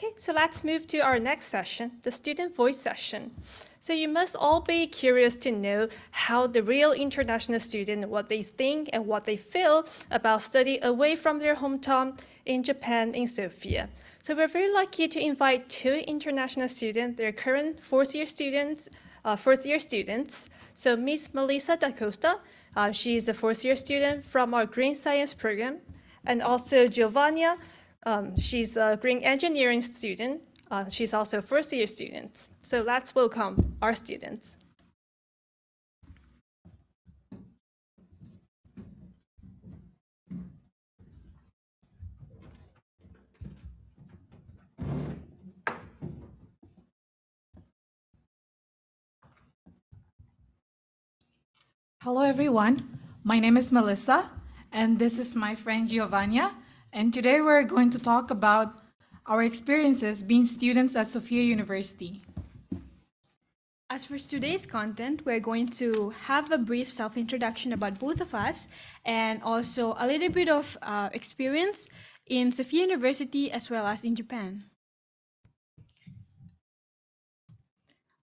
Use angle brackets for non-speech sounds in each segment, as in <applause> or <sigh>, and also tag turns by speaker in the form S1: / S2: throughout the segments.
S1: Okay, so let's move to our next session, the student voice session. So you must all be curious to know how the real international student, what they think and what they feel about study away from their hometown in Japan, in Sophia. So we're very lucky to invite two international students, their current fourth year students, uh, fourth year students. So Miss Melissa Da Costa, uh, she is a fourth year student from our Green Science program, and also Geovania, um, she's a green engineering student. Uh, she's also a first year student. So let's welcome our students.
S2: Hello, everyone. My name is Melissa, and this is my friend Geovania. And today we're going to talk about our experiences being students at Sophia University.
S3: As for today's content, we're going to have a brief self introduction about both of us and also a little bit of uh, experience in Sophia University as well as in Japan.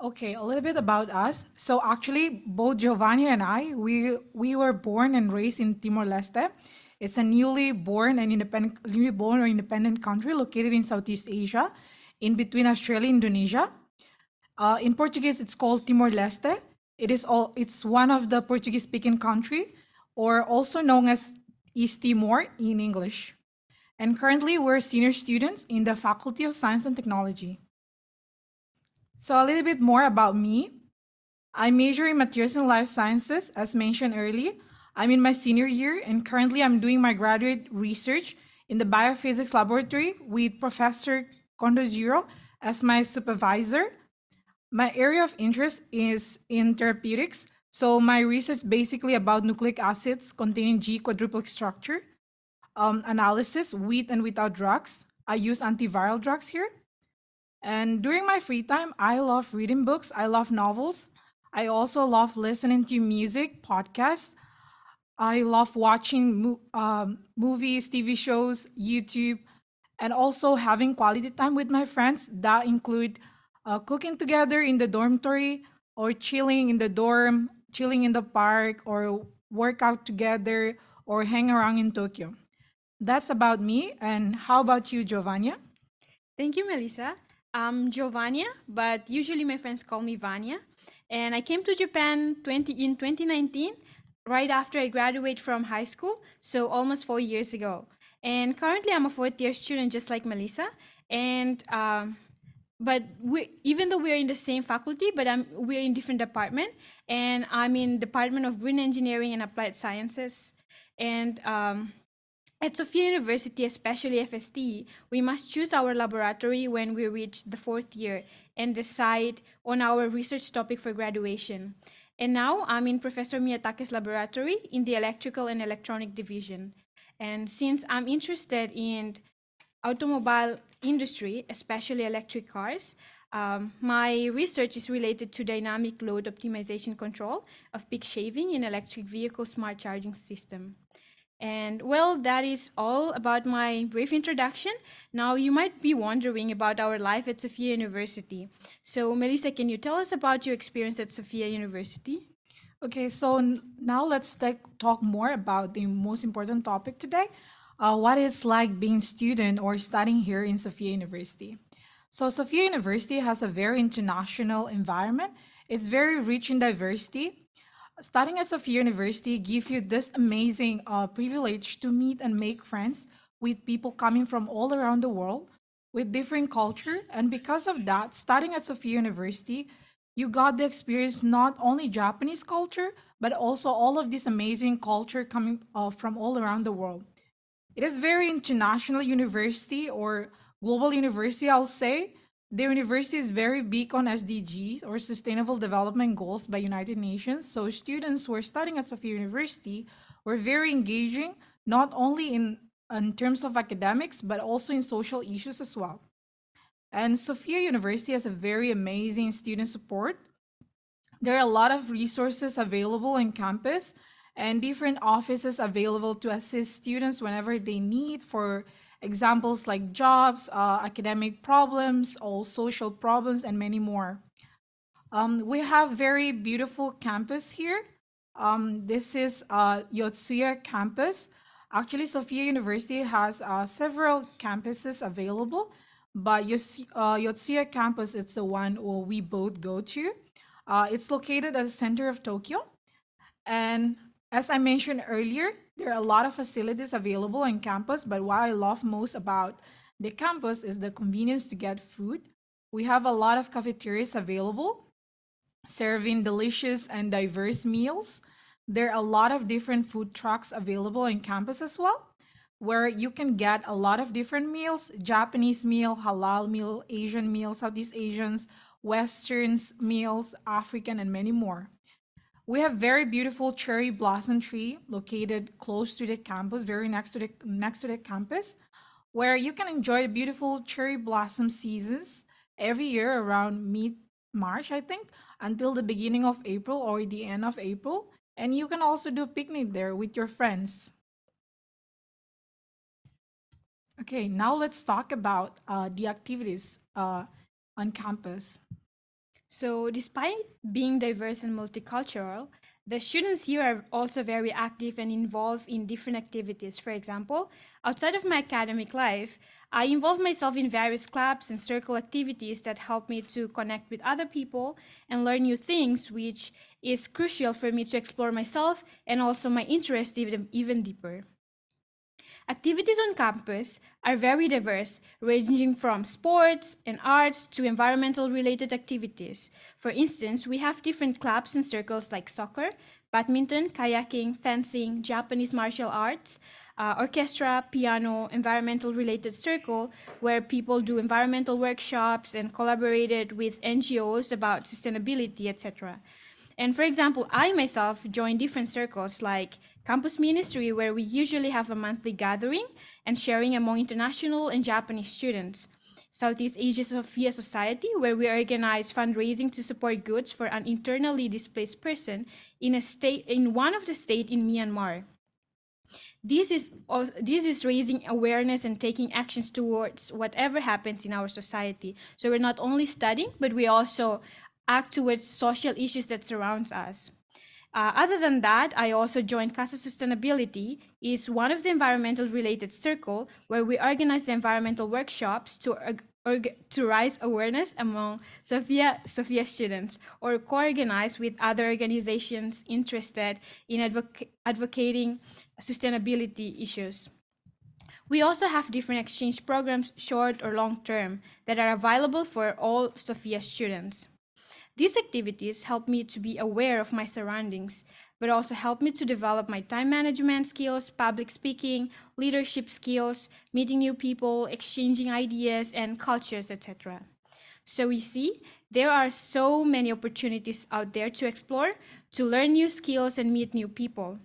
S2: Okay, a little bit about us. So actually, both Geovania and I, we we were born and raised in Timor-Leste. It's a newly born and independent, newly born or independent country located in Southeast Asia, in between Australia and Indonesia. Uh, in Portuguese, it's called Timor-Leste. It is all. It's one of the Portuguese-speaking country, or also known as East Timor in English. And currently, we're senior students in the Faculty of Science and Technology. So a little bit more about me. I major in materials and life sciences, as mentioned earlier. I'm in my senior year, and currently I'm doing my graduate research in the biophysics laboratory with Professor Kondo as my supervisor. My area of interest is in therapeutics. So my research is basically about nucleic acids containing G quadruplex structure, um, analysis with and without drugs. I use antiviral drugs here. And during my free time, I love reading books. I love novels. I also love listening to music, podcasts. I love watching mo- um, movies, TV shows, YouTube, and also having quality time with my friends. That include uh, cooking together in the dormitory or chilling in the dorm, chilling in the park, or work out together or hang around in Tokyo. That's about me. And how about you, Geovania?
S3: Thank you, Melissa. I'm Geovania, but usually my friends call me Vanya. And I came to Japan 20, in 2019, right after I graduated from high school, so almost four years ago. And currently, I'm a fourth year student, just like Melissa. And um, but we, even though we're in the same faculty, but I'm we're in different department, and I'm in Department of Green Engineering and Applied Sciences. And um, at Sofia University, especially FST, we must choose our laboratory when we reach the fourth year and decide on our research topic for graduation. And now I'm in Professor Miyatake's laboratory in the electrical and electronic division. And since I'm interested in automobile industry, especially electric cars, um, my research is related to dynamic load optimization control of peak shaving in electric vehicle smart charging system. And well, that is all about my brief introduction. Now, you might be wondering about our life at Sophia University. So, Melissa, can you tell us about your experience at Sophia University?
S2: Okay, so now let's talk more about the most important topic today. Uh, what is like being a student or studying here in Sophia University? So Sophia University has a very international environment. It's very rich in diversity. Studying at Sophia University gives you this amazing uh, privilege to meet and make friends with people coming from all around the world with different culture. And because of that, studying at Sophia University, you got the experience not only Japanese culture, but also all of this amazing culture coming uh, from all around the world. It is very international university or global university, I'll say. The university is very big on SDGs or Sustainable Development Goals by United Nations. So students who are studying at Sophia University were very engaging, not only in, in terms of academics, but also in social issues as well. And Sophia University has a very amazing student support. There are a lot of resources available on campus and different offices available to assist students whenever they need for Examples like jobs, uh, academic problems, all social problems, and many more. Um, we have very beautiful campus here. Um, this is uh, Yotsuya campus. Actually, Sophia University has uh, several campuses available, but uh, Yotsuya campus is the one where we both go to. Uh, it's located at the center of Tokyo. And as I mentioned earlier, there are a lot of facilities available on campus, but what I love most about the campus is the convenience to get food. We have a lot of cafeterias available, serving delicious and diverse meals. There are a lot of different food trucks available on campus as well, where you can get a lot of different meals Japanese meal, halal meal, Asian meal, Southeast Asians, Westerns meals, African, and many more. We have very beautiful cherry blossom tree located close to the campus, very next to the next to the campus, where you can enjoy the beautiful cherry blossom seasons every year around mid March, I think, until the beginning of April or the end of April. And you can also do picnic there with your friends. Okay, now let's talk about uh, the activities uh, on campus.
S3: So, despite being diverse and multicultural, the students here are also very active and involved in different activities. For example, outside of my academic life, I involve myself in various clubs and circle activities that help me to connect with other people and learn new things, which is crucial for me to explore myself and also my interest even, even deeper. Activities on campus are very diverse, ranging from sports and arts to environmental related activities. For instance, we have different clubs and circles like soccer, badminton, kayaking, fencing, Japanese martial arts, uh, orchestra, piano, environmental related circle, where people do environmental workshops and collaborated with NGOs about sustainability, etc. And for example, I myself join different circles like Campus Ministry, where we usually have a monthly gathering and sharing among international and Japanese students. Southeast Asia Sophia Society, where we organize fundraising to support goods for an internally displaced person in a state in one of the state in Myanmar. This is this is raising awareness and taking actions towards whatever happens in our society. So we're not only studying, but we also act towards social issues that surrounds us. Uh, other than that, I also joined Casa Sustainability, is one of the environmental related circle where we organize the environmental workshops to to raise awareness among Sofia Sophia students or co-organize with other organizations interested in advoc advocating sustainability issues. We also have different exchange programs, short or long term, that are available for all Sophia students. These activities help me to be aware of my surroundings, but also help me to develop my time management skills, public speaking, leadership skills, meeting new people, exchanging ideas and cultures, etc. So we see there are so many opportunities out there to explore, to learn new skills and meet new people.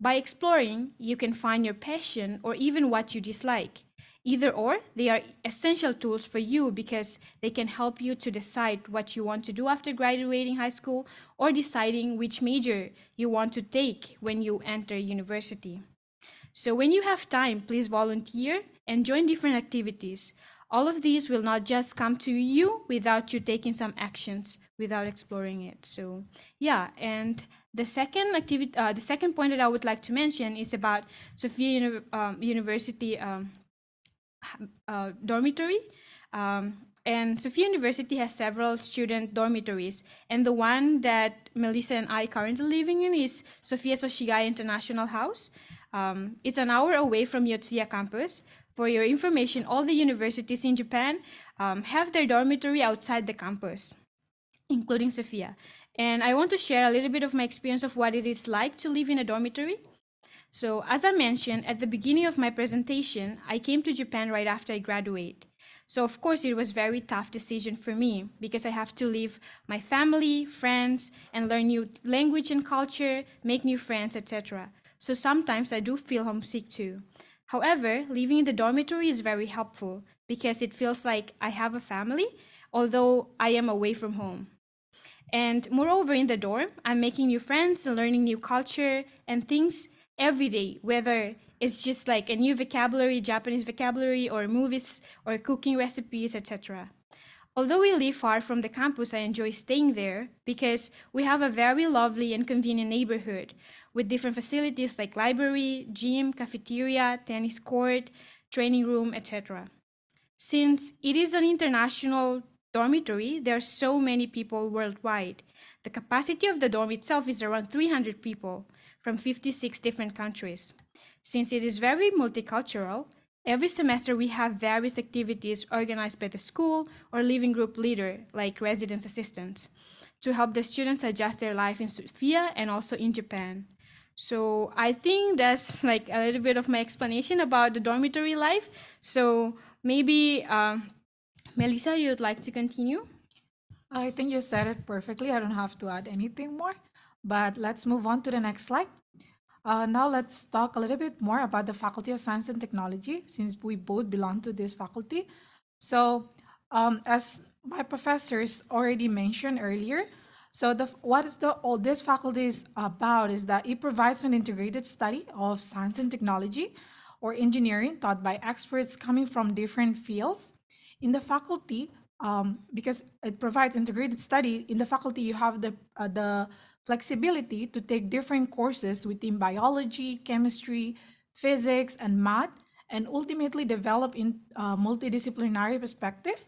S3: By exploring, you can find your passion or even what you dislike. Either or, they are essential tools for you because they can help you to decide what you want to do after graduating high school or deciding which major you want to take when you enter university. So, when you have time, please volunteer and join different activities. All of these will not just come to you without you taking some actions without exploring it. So, yeah, and the second activity, uh, the second point that I would like to mention is about Sophia Uni um, University um, uh, dormitory. Um, and Sophia University has several student dormitories, and the one that Melissa and I currently living in is Sophia Soshigaya International House. Um, it's an hour away from Yotsuya campus. For your information, all the universities in Japan um, have their dormitory outside the campus, including Sophia. And I want to share a little bit of my experience of what it is like to live in a dormitory. So as I mentioned at the beginning of my presentation, I came to Japan right after I graduate. So of course it was very tough decision for me because I have to leave my family, friends, and learn new language and culture, make new friends, etc. So sometimes I do feel homesick too. However, living in the dormitory is very helpful because it feels like I have a family, although I am away from home. And moreover, in the dorm, I'm making new friends and learning new culture and things every day, whether it's just like a new vocabulary, Japanese vocabulary, or movies, or cooking recipes, etc. Although we live far from the campus, I enjoy staying there because we have a very lovely and convenient neighborhood with different facilities like library, gym, cafeteria, tennis court, training room, etc. Since it is an international dormitory, there are so many people worldwide. The capacity of the dorm itself is around 300 people from 56 different countries. Since it is very multicultural, every semester we have various activities organized by the school or living group leader, like residence assistants, to help the students adjust their life in Sophia and also in Japan. So I think that's like a little bit of my explanation about the dormitory life. So maybe um, Melissa, you'd like to continue?
S2: I think you said it perfectly. I don't have to add anything more. But let's move on to the next slide. Uh, now let's talk a little bit more about the Faculty of Science and Technology, since we both belong to this faculty. So um, as my professors already mentioned earlier, so the, what is the all this faculty is about is that it provides an integrated study of science and technology or engineering taught by experts coming from different fields. In the faculty, um, because it provides integrated study, in the faculty you have the, uh, the flexibility to take different courses within biology, chemistry, physics, and math, and ultimately develop in a multidisciplinary perspective.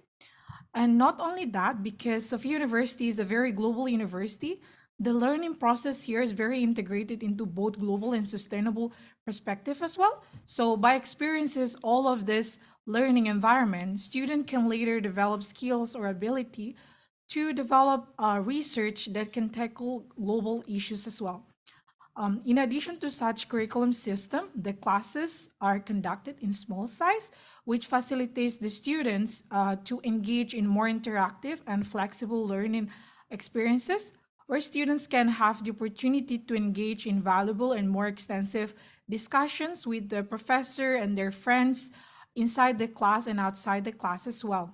S2: And not only that, because Sophia University is a very global university, the learning process here is very integrated into both global and sustainable perspective as well. So by experiences all of this learning environment, student can later develop skills or ability to develop uh, research that can tackle global issues as well. Um, in addition to such curriculum system, the classes are conducted in small size, which facilitates the students uh, to engage in more interactive and flexible learning experiences, where students can have the opportunity to engage in valuable and more extensive discussions with the professor and their friends inside the class and outside the class as well.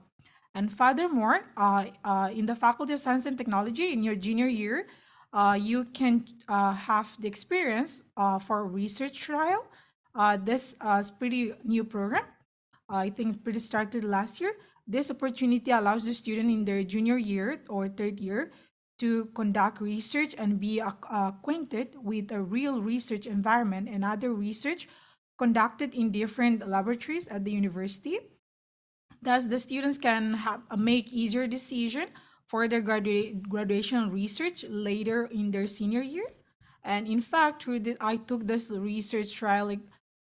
S2: And furthermore, uh, uh, in the Faculty of Science and Technology, in your junior year, uh, you can have the experience for research trial. This is pretty new program. I think pretty started last year. This opportunity allows the student in their junior year or third year to conduct research and be acquainted with a real research environment and other research conducted in different laboratories at the university. Thus, the students can have, make easier decision for their gradua- graduation research later in their senior year. And in fact, through I took this research trial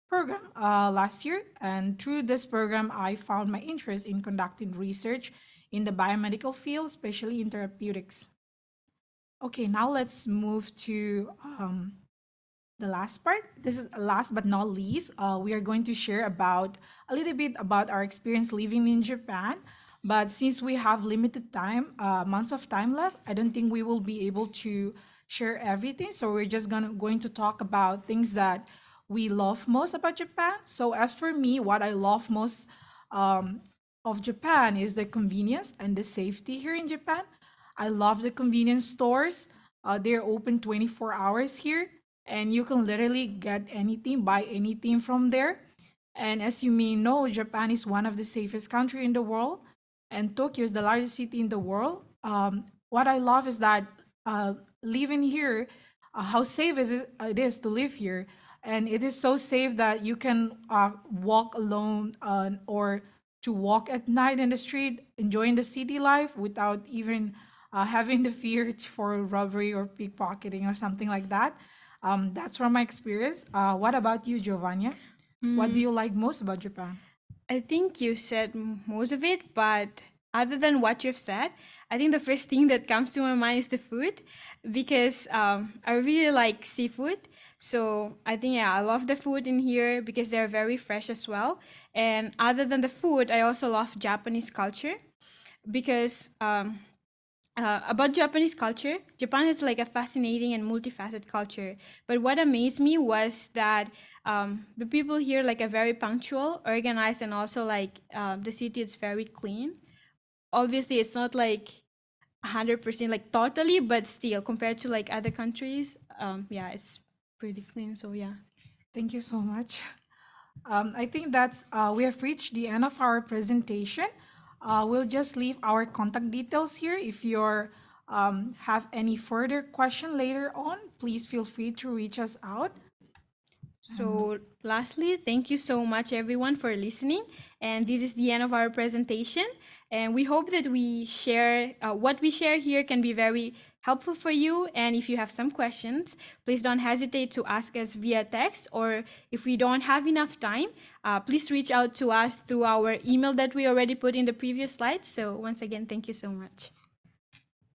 S2: program uh, last year, and through this program, I found my interest in conducting research in the biomedical field, especially in therapeutics. Okay, now let's move to um, the last part. This is last but not least. Uh, we are going to share about a little bit about our experience living in Japan. But since we have limited time, uh, months of time left, I don't think we will be able to share everything. So we're just gonna going to talk about things that we love most about Japan. So as for me, what I love most um, of Japan is the convenience and the safety here in Japan. I love the convenience stores. Uh, they're open 24 hours here, and you can literally get anything, buy anything from there. And as you may know, Japan is one of the safest country in the world, and Tokyo is the largest city in the world. Um, what I love is that uh, living here, uh, how safe is it, it is to live here, and it is so safe that you can uh, walk alone uh, or to walk at night in the street, enjoying the city life without even uh, having the fear <laughs> for robbery or pickpocketing or something like that. Um, that's from my experience. Uh, what about you, Geovania? What do you like most about Japan?
S3: I think you said most of it, but other than what you've said, I think the first thing that comes to my mind is the food because um, I really like seafood. So I think, yeah, I love the food in here because they're very fresh as well. And other than the food, I also love Japanese culture because um, uh, about Japanese culture, Japan is like a fascinating and multifaceted culture. But what amazed me was that um, the people here like are very punctual, organized, and also like um, the city is very clean. Obviously, it's not like hundred percent like totally, but still compared to like other countries, um, yeah, it's pretty clean. So yeah.
S2: Thank you so much. Um, I think that's uh, we have reached the end of our presentation. Uh, we'll just leave our contact details here. If you're um, have any further question later on, please feel free to reach us out.
S3: So, lastly, thank you so much, everyone, for listening. And this is the end of our presentation. And we hope that we share uh, what we share here can be very helpful for you. And if you have some questions, please don't hesitate to ask us via text. Or if we don't have enough time, uh, please reach out to us through our email that we already put in the previous slide. So, once again, thank you so much.